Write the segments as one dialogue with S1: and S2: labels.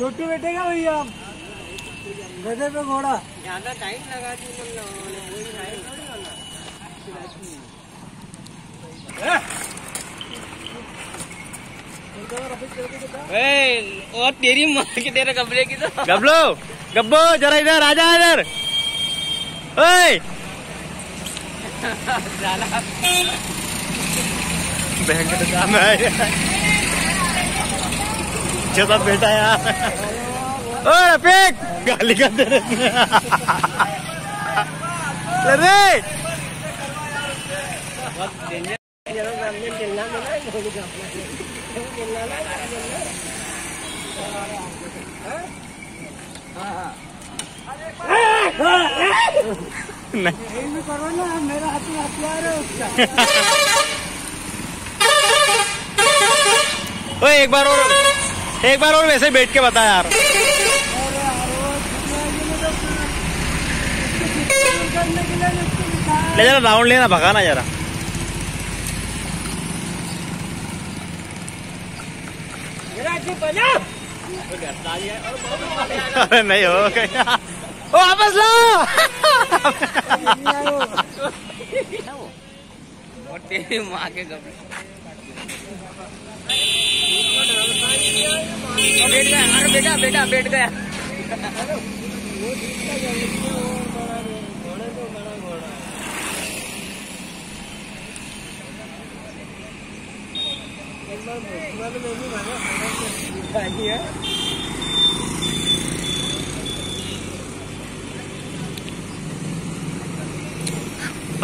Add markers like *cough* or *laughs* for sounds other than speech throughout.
S1: छोटू बैठेगा भैया। गधे पे घोड़ा।
S2: ज़्यादा टाइम लगा दी तुम लोगों ने कोई टाइम थोड़ी और तेरी माँ के तेरे कपड़े की तो।
S3: गबलो गब्बो जरा इधर आजा इधर। ओए! *laughs* बहन का काम जब बेटा यार। गाली कर दे रहे नहीं
S1: यही भी करो ना मेरा हाथ में हथियार है उसका
S3: ओए, एक बार और। एक बार और वैसे ही बैठ के बता यार। ले जरा राउंड लेना भगाना जरा। अरे नहीं हो गया। ओ वापस लो। *laughs*
S2: और तेरी माँ के कपड़े बैठ गया अरे बेटा बेटा बैठ गया।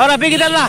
S3: और अभी किधर ला